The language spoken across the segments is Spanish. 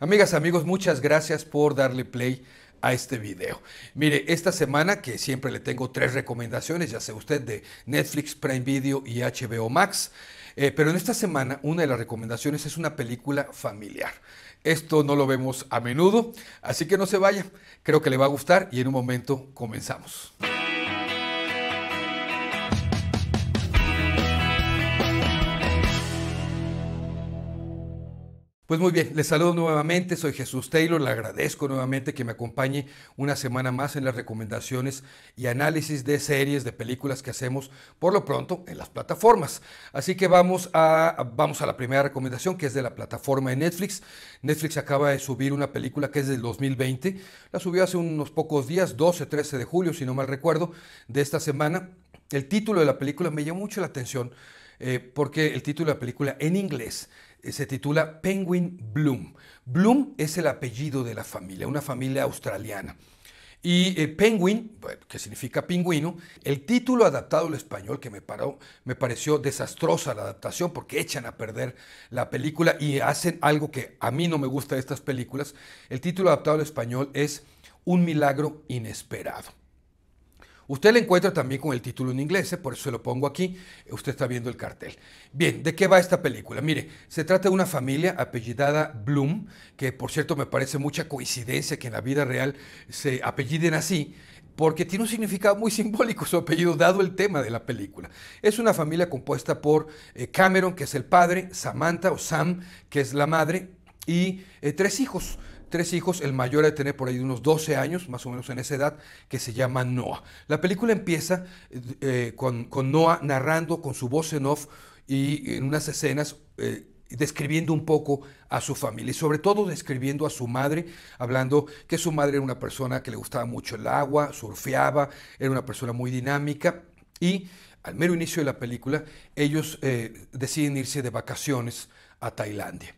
Amigas, amigos, muchas gracias por darle play a este video. Mire, esta semana que siempre le tengo tres recomendaciones, ya sea usted de Netflix, Prime Video y HBO Max, eh, pero en esta semana una de las recomendaciones es una película familiar. Esto no lo vemos a menudo, así que no se vaya. Creo que le va a gustar y en un momento comenzamos. Pues muy bien, les saludo nuevamente, soy Jesús Taylor, le agradezco nuevamente que me acompañe una semana más en las recomendaciones y análisis de series, de películas que hacemos por lo pronto en las plataformas. Así que vamos a, vamos a la primera recomendación que es de la plataforma de Netflix. Netflix acaba de subir una película que es del 2020, la subió hace unos pocos días, 12, 13 de julio, si no mal recuerdo, de esta semana. El título de la película me llamó mucho la atención eh, porque el título de la película en inglés se titula Penguin Bloom. Bloom es el apellido de la familia, una familia australiana. Y eh, Penguin, que significa pingüino, el título adaptado al español, que me, paró, me pareció desastrosa la adaptación porque echan a perder la película y hacen algo que a mí no me gusta de estas películas. El título adaptado al español es Un milagro inesperado. Usted le encuentra también con el título en inglés, ¿eh? por eso se lo pongo aquí. Usted está viendo el cartel. Bien, ¿de qué va esta película? Mire, se trata de una familia apellidada Bloom, que por cierto me parece mucha coincidencia que en la vida real se apelliden así, porque tiene un significado muy simbólico su apellido, dado el tema de la película. Es una familia compuesta por eh, Cameron, que es el padre, Samantha o Sam, que es la madre, y eh, tres hijos tres hijos, el mayor de tener por ahí unos 12 años, más o menos en esa edad, que se llama Noah. La película empieza eh, con, Noah narrando con su voz en off y en unas escenas eh, describiendo un poco a su familia y sobre todo describiendo a su madre, hablando que su madre era una persona que le gustaba mucho el agua, surfeaba, era una persona muy dinámica y al mero inicio de la película ellos eh, deciden irse de vacaciones a Tailandia.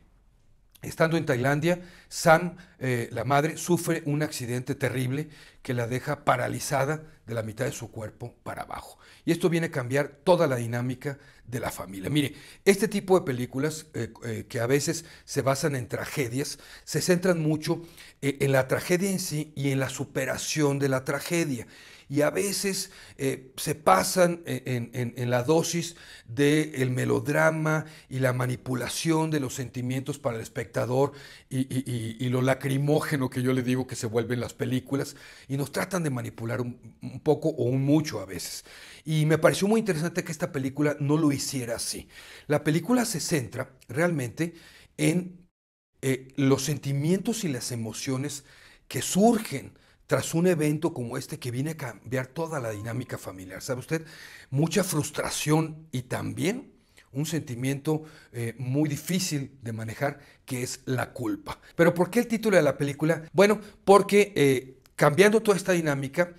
Estando en Tailandia, Sam, eh, la madre, sufre un accidente terrible que la deja paralizada de la mitad de su cuerpo para abajo. Y esto viene a cambiar toda la dinámica de la familia. Mire, este tipo de películas eh, eh, que a veces se basan en tragedias, se centran mucho en la tragedia en sí y en la superación de la tragedia y a veces eh, se pasan en, la dosis del melodrama y la manipulación de los sentimientos para el espectador y, lo lacrimógeno que yo le digo que se vuelven las películas y nos tratan de manipular un, poco o un mucho a veces. Y me pareció muy interesante que esta película no lo hiciera así. La película se centra realmente en eh, los sentimientos y las emociones que surgen tras un evento como este que viene a cambiar toda la dinámica familiar. ¿Sabe usted? Mucha frustración y también un sentimiento eh, muy difícil de manejar, que es la culpa. Pero ¿por qué el título de la película? Bueno, porque eh, cambiando toda esta dinámica,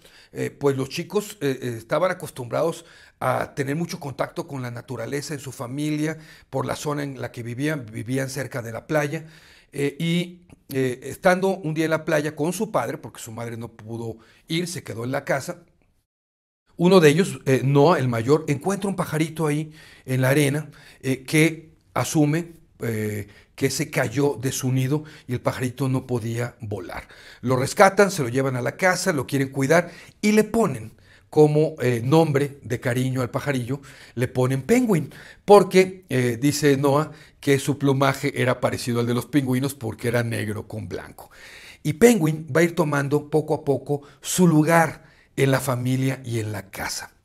pues los chicos estaban acostumbrados a tener mucho contacto con la naturaleza en su familia, por la zona en la que vivían, vivían cerca de la playa, y eh, estando un día en la playa con su padre, porque su madre no pudo ir, se quedó en la casa, uno de ellos, eh, Noah, el mayor, encuentra un pajarito ahí en la arena eh, que asume que se cayó de su nido y el pajarito no podía volar. Lo rescatan, se lo llevan a la casa, lo quieren cuidar y le ponen como nombre de cariño al pajarillo, le ponen penguin, porque dice Noah que su plumaje era parecido al de los pingüinos porque era negro con blanco. Y Penguin va a ir tomando poco a poco su lugar en la familia y en la casa.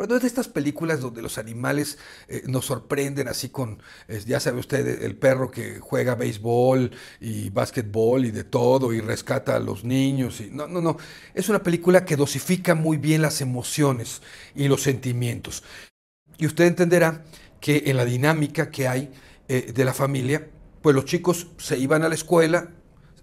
Pero no es de estas películas donde los animales eh, nos sorprenden así con, ya sabe usted, el perro que juega béisbol y básquetbol y de todo y rescata a los niños. Y, no, no, no. Es una película que dosifica muy bien las emociones y los sentimientos. Y usted entenderá que en la dinámica que hay eh, de la familia, pues los chicos se iban a la escuela,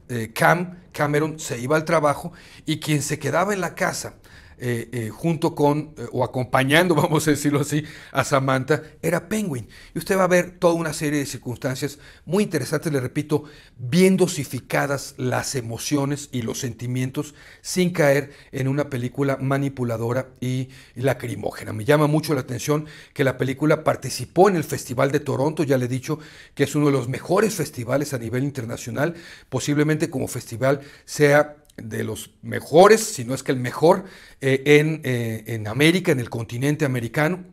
eh, Cam, Cameron, se iba al trabajo y quien se quedaba en la casa eh, eh, junto con, eh, o acompañando, vamos a decirlo así, a Samantha, era Penguin. Y usted va a ver toda una serie de circunstancias muy interesantes, le repito, bien dosificadas las emociones y los sentimientos sin caer en una película manipuladora y lacrimógena. Me llama mucho la atención que la película participó en el Festival de Toronto, ya le he dicho que es uno de los mejores festivales a nivel internacional, posiblemente como festival sea de los mejores, si no es que el mejor, eh, en, eh, en América, en el continente americano.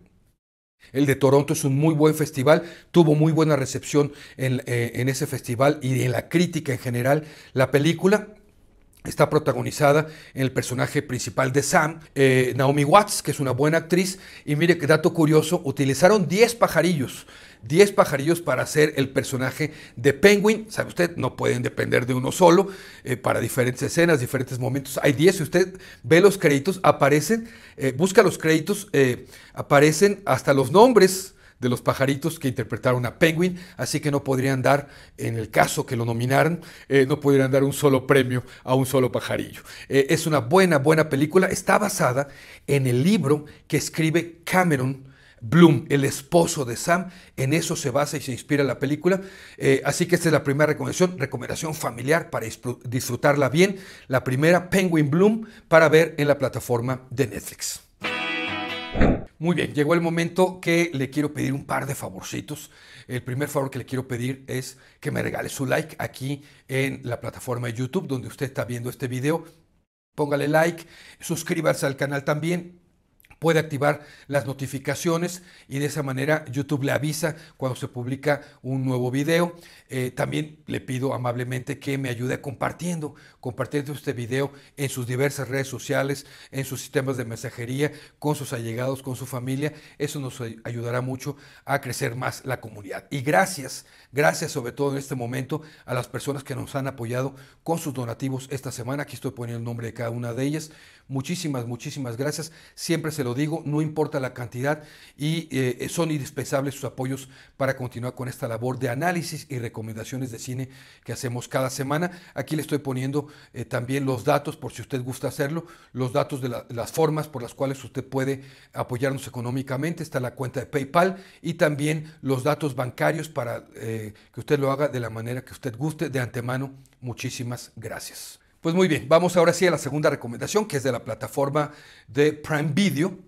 El de Toronto es un muy buen festival, tuvo muy buena recepción en, eh, en, ese festival y en la crítica en general. La película está protagonizada en el personaje principal de Sam, eh, Naomi Watts, que es una buena actriz. Y mire qué dato curioso, utilizaron 10 pajarillos 10 pajarillos para hacer el personaje de Penguin. Sabe usted, no pueden depender de uno solo eh, para diferentes escenas, diferentes momentos. Hay 10, si usted ve los créditos, aparecen, eh, busca los créditos, aparecen hasta los nombres de los pajaritos que interpretaron a Penguin, así que no podrían dar, en el caso que lo nominaran, no podrían dar un solo premio a un solo pajarillo. es una buena, buena película, está basada en el libro que escribe Cameron Bloom, el esposo de Sam. En eso se basa y se inspira la película. Eh, así que esta es la primera recomendación, recomendación familiar para disfrutarla bien. La primera, Penguin Bloom, para ver en la plataforma de Netflix. Muy bien, llegó el momento que le quiero pedir un par de favorcitos. El primer favor que le quiero pedir es que me regale su like aquí en la plataforma de YouTube donde usted está viendo este video. Póngale like, suscríbase al canal también puede activar las notificaciones y de esa manera YouTube le avisa cuando se publica un nuevo video. Eh, también le pido amablemente que me ayude compartiendo, compartiendo este video en sus diversas redes sociales, en sus sistemas de mensajería, con sus allegados, con su familia. Eso nos ayudará mucho a crecer más la comunidad. Y gracias, gracias sobre todo en este momento a las personas que nos han apoyado con sus donativos esta semana. Aquí estoy poniendo el nombre de cada una de ellas. Muchísimas, muchísimas gracias. Siempre se lo digo, no importa la cantidad y eh, son indispensables sus apoyos para continuar con esta labor de análisis y recomendaciones de cine que hacemos cada semana. Aquí le estoy poniendo eh, también los datos, por si usted gusta hacerlo, los datos de las formas por las cuales usted puede apoyarnos económicamente. Está la cuenta de PayPal y también los datos bancarios para eh, que usted lo haga de la manera que usted guste. De antemano, muchísimas gracias. Pues muy bien, vamos ahora sí a la segunda recomendación, que es de la plataforma de Prime Video.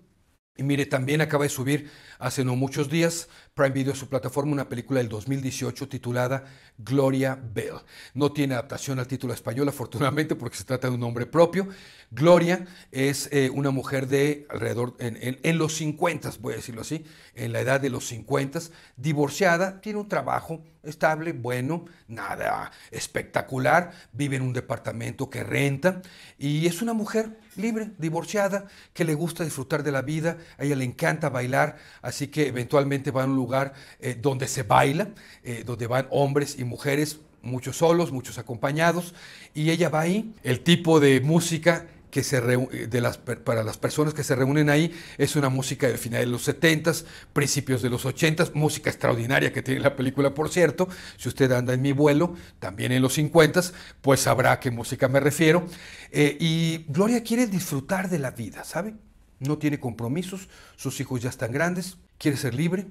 Y mire, también acaba de subir hace no muchos días Prime Video su plataforma una película del 2018 titulada Gloria Bell. No tiene adaptación al título español, afortunadamente, porque se trata de un nombre propio. Gloria es eh, una mujer de alrededor, en, en, los 50, voy a decirlo así, en la edad de los 50, divorciada, tiene un trabajo estable, bueno, nada espectacular, vive en un departamento que renta y es una mujer libre, divorciada, que le gusta disfrutar de la vida, a ella le encanta bailar, así que eventualmente va a un lugar eh, donde se baila, eh, donde van hombres y mujeres, muchos solos, muchos acompañados, y ella va ahí, el tipo de música que se de las, para las personas que se reúnen ahí es una música del final de los 70 principios de los 80 música extraordinaria que tiene la película, por cierto. Si usted anda en mi vuelo, también en los 50 pues sabrá a qué música me refiero. Eh, y Gloria quiere disfrutar de la vida, ¿sabe? No tiene compromisos, sus hijos ya están grandes, quiere ser libre,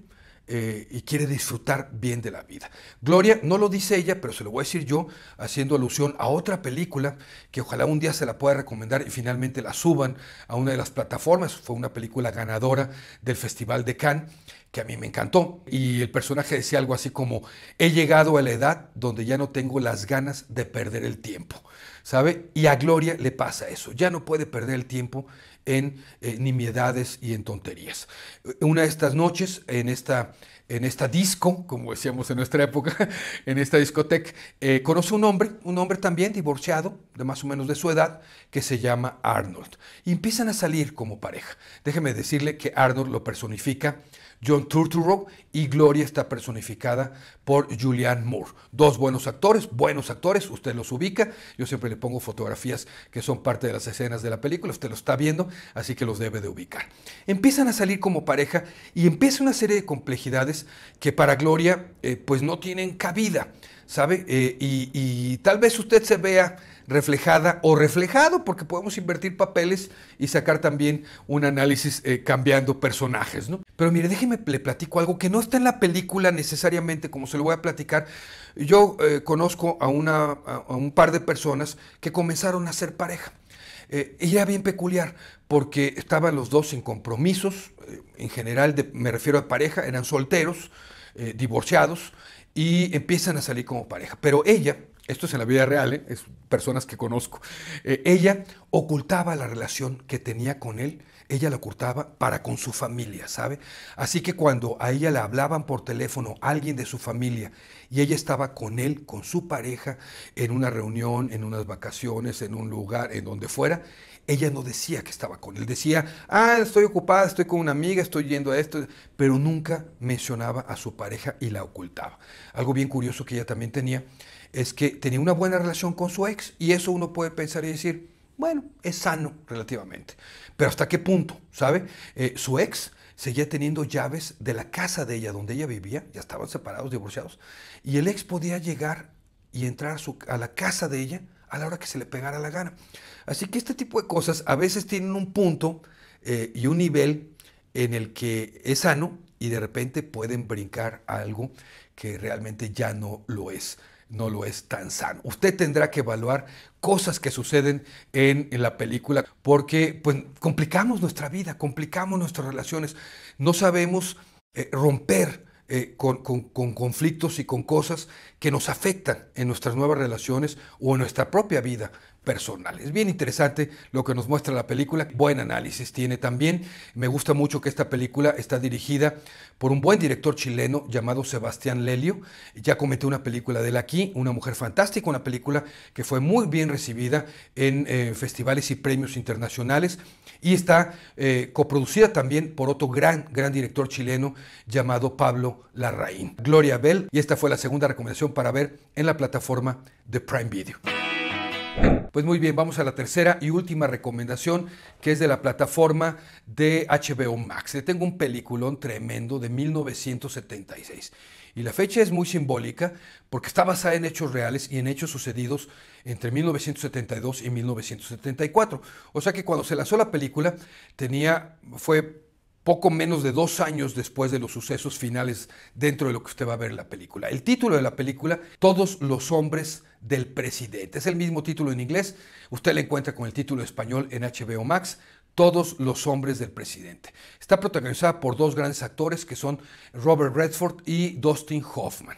eh, y quiere disfrutar bien de la vida. Gloria, no lo dice ella, pero se lo voy a decir yo, haciendo alusión a otra película que ojalá un día se la pueda recomendar y finalmente la suban a una de las plataformas. Fue una película ganadora del Festival de Cannes que a mí me encantó. Y el personaje decía algo así como, he llegado a la edad donde ya no tengo las ganas de perder el tiempo, ¿sabe? Y a Gloria le pasa eso, ya no puede perder el tiempo en eh, nimiedades y en tonterías. Una de estas noches, en esta, en esta disco, como decíamos en nuestra época, en esta discoteca, eh, conoce un hombre, un hombre también divorciado, de más o menos de su edad, que se llama Arnold. Y empiezan a salir como pareja. Déjeme decirle que Arnold lo personifica John Turturro y Gloria está personificada por Julianne Moore. Dos buenos actores, buenos actores, usted los ubica. Yo siempre le pongo fotografías que son parte de las escenas de la película, usted lo está viendo, así que los debe de ubicar. Empiezan a salir como pareja y empieza una serie de complejidades que para Gloria eh, pues no tienen cabida. ¿sabe? Eh, y, y tal vez usted se vea reflejada o reflejado, porque podemos invertir papeles y sacar también un análisis eh, cambiando personajes. ¿no? Pero mire, déjeme le platico algo que no está en la película necesariamente, como se lo voy a platicar. Yo eh, conozco a, una, a, un par de personas que comenzaron a ser pareja. Eh, y era bien peculiar porque estaban los dos sin compromisos, en general me refiero a pareja, eran solteros, divorciados, y empiezan a salir como pareja. Pero ella, esto es en la vida real, ¿eh? es personas que conozco, eh, ella ocultaba la relación que tenía con él, ella la ocultaba para con su familia, ¿sabe? Así que cuando a ella le hablaban por teléfono alguien de su familia y ella estaba con él, con su pareja, en una reunión, en unas vacaciones, en un lugar, en donde fuera, ella no decía que estaba con él, decía, ah, estoy ocupada, estoy con una amiga, estoy yendo a esto, pero nunca mencionaba a su pareja y la ocultaba. Algo bien curioso que ella también tenía es que tenía una buena relación con su ex y eso uno puede pensar y decir, bueno, es sano relativamente. Pero ¿hasta qué punto? ¿Sabe? Eh, su ex seguía teniendo llaves de la casa de ella, donde ella vivía, ya estaban separados, divorciados, y el ex podía llegar y entrar a, su, a la casa de ella a la hora que se le pegara la gana. Así que este tipo de cosas a veces tienen un punto eh, y un nivel en el que es sano y de repente pueden brincar a algo que realmente ya no lo es no lo es tan sano. Usted tendrá que evaluar cosas que suceden en, la película porque pues, complicamos nuestra vida, complicamos nuestras relaciones. No sabemos eh, romper eh, con, con, conflictos y con cosas que nos afectan en nuestras nuevas relaciones o en nuestra propia vida personal. Es bien interesante lo que nos muestra la película. Buen análisis tiene también. Me gusta mucho que esta película está dirigida por un buen director chileno llamado Sebastián Lelio. Ya comenté una película de él aquí, Una mujer fantástica, una película que fue muy bien recibida en eh, festivales y premios internacionales y está eh, coproducida también por otro gran, gran director chileno llamado Pablo Larraín. Gloria Bell y esta fue la segunda recomendación para ver en la plataforma de Prime Video. Pues muy bien, vamos a la tercera y última recomendación, que es de la plataforma de HBO Max. Le tengo un peliculón tremendo de 1976. Y la fecha es muy simbólica porque está basada en hechos reales y en hechos sucedidos entre 1972 y 1974. O sea que cuando se lanzó la película tenía, fue poco menos de dos años después de los sucesos finales dentro de lo que usted va a ver en la película. El título de la película, Todos los hombres del presidente. Es el mismo título en inglés, usted lo encuentra con el título español en HBO Max, Todos los hombres del presidente. Está protagonizada por dos grandes actores que son Robert Redford y Dustin Hoffman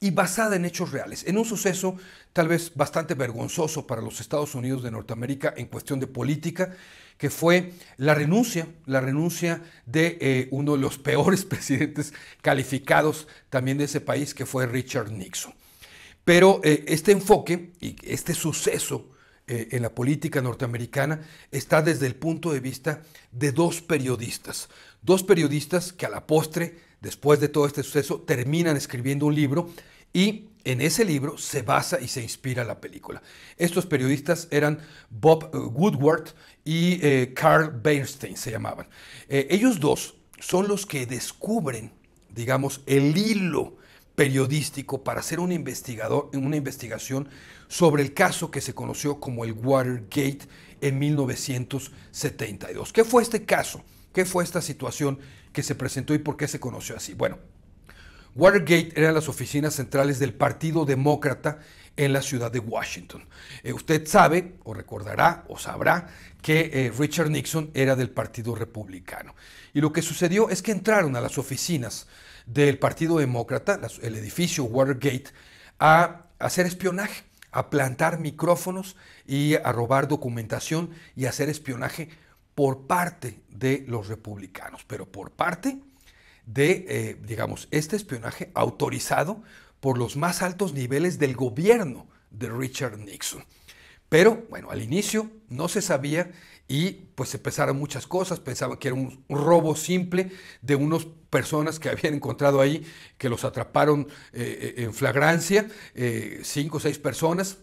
y basada en hechos reales, en un suceso tal vez bastante vergonzoso para los Estados Unidos de Norteamérica en cuestión de política, que fue la renuncia, la renuncia de eh, uno de los peores presidentes calificados también de ese país, que fue Richard Nixon. Pero eh, este enfoque y este suceso eh, en la política norteamericana está desde el punto de vista de dos periodistas, dos periodistas que a la postre, después de todo este suceso, terminan escribiendo un libro y en ese libro se basa y se inspira la película. Estos periodistas eran Bob eh, Woodward y eh, Carl Bernstein, se llamaban. Ellos dos son los que descubren, digamos, el hilo periodístico para hacer un investigador, una investigación sobre el caso que se conoció como el Watergate en 1972. ¿Qué fue este caso? ¿Qué fue esta situación que se presentó y por qué se conoció así? Bueno, Watergate eran las oficinas centrales del Partido Demócrata en la ciudad de Washington. Eh, usted sabe, o recordará, o sabrá, que eh, Richard Nixon era del Partido Republicano. Y lo que sucedió es que entraron a las oficinas del Partido Demócrata, el edificio Watergate, a hacer espionaje, a plantar micrófonos y a robar documentación y hacer espionaje por parte de los republicanos, pero por parte de, eh, digamos, este espionaje autorizado por los más altos niveles del gobierno de Richard Nixon. Pero bueno, al inicio no se sabía y pues se pensaron muchas cosas, pensaban que era un, robo simple de unas personas que habían encontrado ahí, que los atraparon eh, en flagrancia, eh, cinco o seis personas,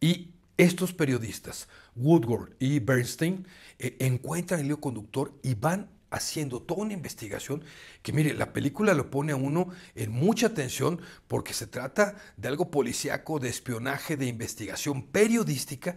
y estos periodistas, Woodward y Bernstein, encuentran el hilo conductor y van haciendo toda una investigación que, mire, la película lo pone a uno en mucha tensión porque se trata de algo policíaco, de espionaje, de investigación periodística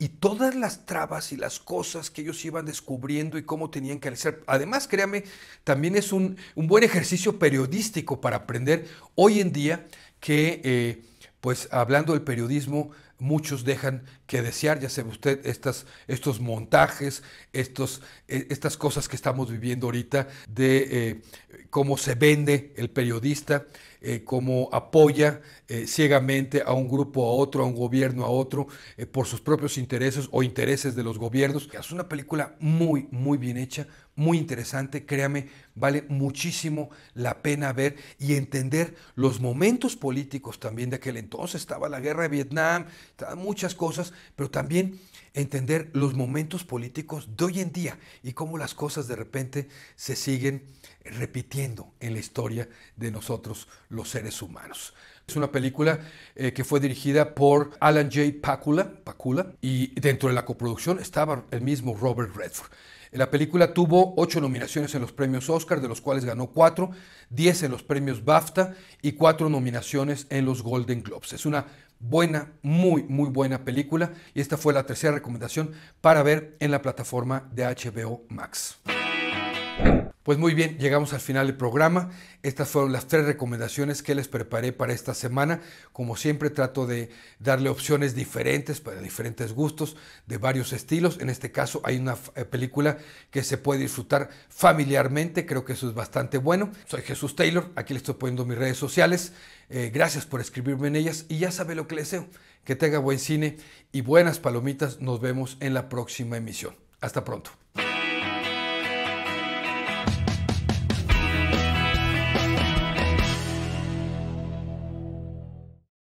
y todas las trabas y las cosas que ellos iban descubriendo y cómo tenían que hacer. Además, créame, también es un, buen ejercicio periodístico para aprender hoy en día que, eh, pues hablando del periodismo, muchos dejan que desear, ya sabe usted, estas, estos montajes, estos, e, estas cosas que estamos viviendo ahorita de eh, cómo se vende el periodista, eh, cómo apoya eh, ciegamente a un grupo a otro, a un gobierno a otro, por sus propios intereses o intereses de los gobiernos. Es una película muy, muy bien hecha, muy interesante, créame, vale muchísimo la pena ver y entender los momentos políticos también de aquel entonces. Estaba la guerra de Vietnam, estaban muchas cosas, pero también entender los momentos políticos de hoy en día y cómo las cosas de repente se siguen repitiendo en la historia de nosotros los seres humanos. Es una película eh, que fue dirigida por Alan J. Pakula, Pakula y dentro de la coproducción estaba el mismo Robert Redford. La película tuvo ocho nominaciones en los premios Oscar, de los cuales ganó cuatro, diez en los premios BAFTA y cuatro nominaciones en los Golden Globes. Es una buena, muy, muy buena película y esta fue la tercera recomendación para ver en la plataforma de HBO Max. Pues muy bien, llegamos al final del programa. Estas fueron las tres recomendaciones que les preparé para esta semana. Como siempre trato de darle opciones diferentes para diferentes gustos, de varios estilos. En este caso hay una eh, película que se puede disfrutar familiarmente, creo que eso es bastante bueno. Soy Jesús Taylor, aquí les estoy poniendo mis redes sociales. Eh, gracias por escribirme en ellas y ya sabe lo que les deseo. Que tenga buen cine y buenas palomitas. Nos vemos en la próxima emisión. Hasta pronto.